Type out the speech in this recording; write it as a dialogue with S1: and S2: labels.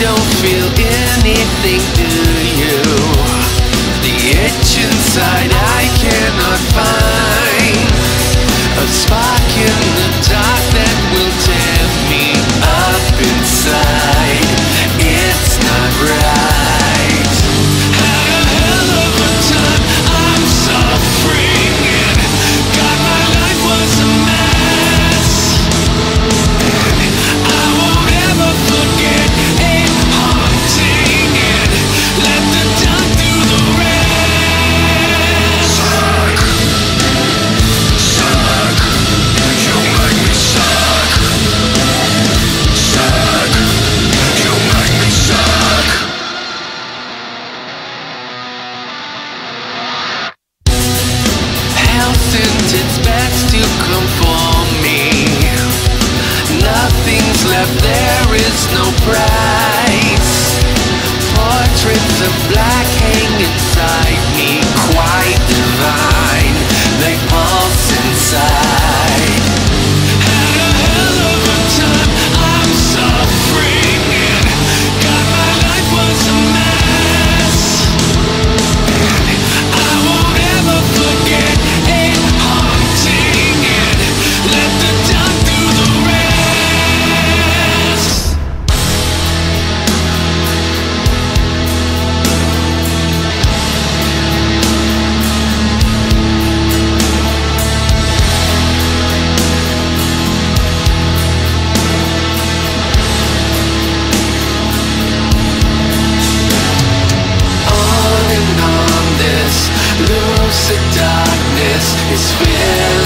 S1: don't feel anything, do you? The itch inside I cannot find A spark in the dark supply. this